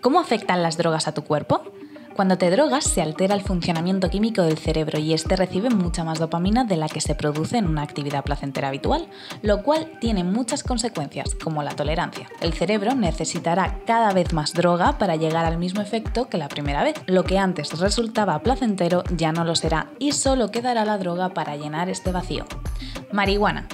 ¿Cómo afectan las drogas a tu cuerpo? Cuando te drogas se altera el funcionamiento químico del cerebro y este recibe mucha más dopamina de la que se produce en una actividad placentera habitual, lo cual tiene muchas consecuencias, como la tolerancia. El cerebro necesitará cada vez más droga para llegar al mismo efecto que la primera vez. Lo que antes resultaba placentero ya no lo será y solo quedará la droga para llenar este vacío. Marihuana.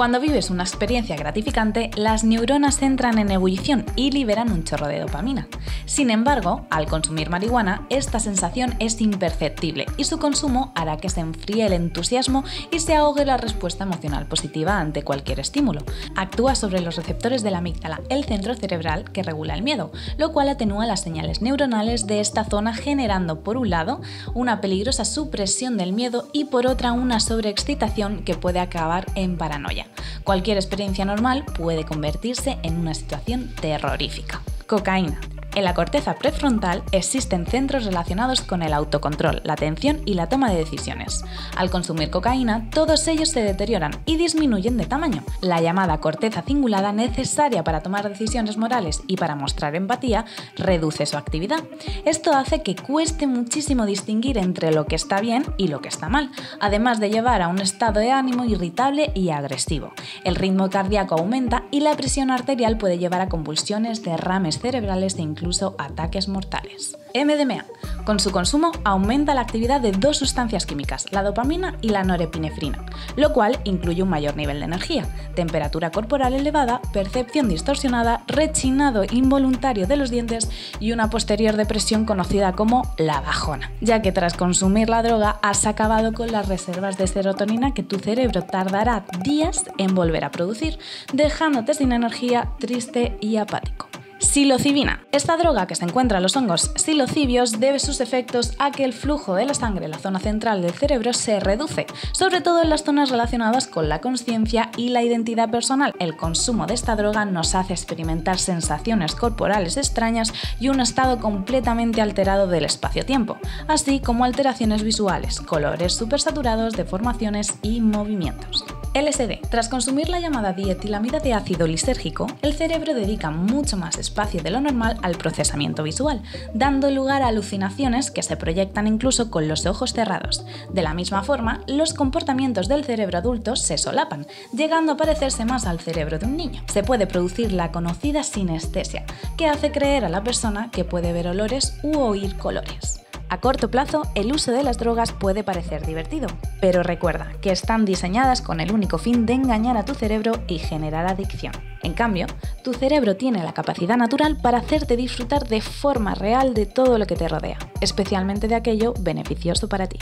Cuando vives una experiencia gratificante, las neuronas entran en ebullición y liberan un chorro de dopamina. Sin embargo, al consumir marihuana, esta sensación es imperceptible y su consumo hará que se enfríe el entusiasmo y se ahogue la respuesta emocional positiva ante cualquier estímulo. Actúa sobre los receptores de la amígdala, el centro cerebral que regula el miedo, lo cual atenúa las señales neuronales de esta zona generando, por un lado, una peligrosa supresión del miedo y por otra una sobreexcitación que puede acabar en paranoia. Cualquier experiencia normal puede convertirse en una situación terrorífica. Cocaína. En la corteza prefrontal existen centros relacionados con el autocontrol, la atención y la toma de decisiones. Al consumir cocaína, todos ellos se deterioran y disminuyen de tamaño. La llamada corteza cingulada necesaria para tomar decisiones morales y para mostrar empatía reduce su actividad. Esto hace que cueste muchísimo distinguir entre lo que está bien y lo que está mal, además de llevar a un estado de ánimo irritable y agresivo. El ritmo cardíaco aumenta y la presión arterial puede llevar a convulsiones, derrames cerebrales e incluso incluso ataques mortales. MDMA. Con su consumo aumenta la actividad de dos sustancias químicas, la dopamina y la norepinefrina, lo cual incluye un mayor nivel de energía, temperatura corporal elevada, percepción distorsionada, rechinado involuntario de los dientes y una posterior depresión conocida como la bajona, ya que tras consumir la droga has acabado con las reservas de serotonina que tu cerebro tardará días en volver a producir, dejándote sin energía, triste y apático. Psilocibina. Esta droga que se encuentra en los hongos psilocibios debe sus efectos a que el flujo de la sangre en la zona central del cerebro se reduce, sobre todo en las zonas relacionadas con la conciencia y la identidad personal. El consumo de esta droga nos hace experimentar sensaciones corporales extrañas y un estado completamente alterado del espacio-tiempo, así como alteraciones visuales, colores supersaturados, deformaciones y movimientos. LSD. Tras consumir la llamada dietilamida de ácido lisérgico, el cerebro dedica mucho más espacio de lo normal al procesamiento visual, dando lugar a alucinaciones que se proyectan incluso con los ojos cerrados. De la misma forma, los comportamientos del cerebro adulto se solapan, llegando a parecerse más al cerebro de un niño. Se puede producir la conocida sinestesia, que hace creer a la persona que puede ver olores u oír colores. A corto plazo, el uso de las drogas puede parecer divertido, pero recuerda que están diseñadas con el único fin de engañar a tu cerebro y generar adicción. En cambio, tu cerebro tiene la capacidad natural para hacerte disfrutar de forma real de todo lo que te rodea, especialmente de aquello beneficioso para ti.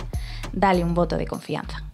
Dale un voto de confianza.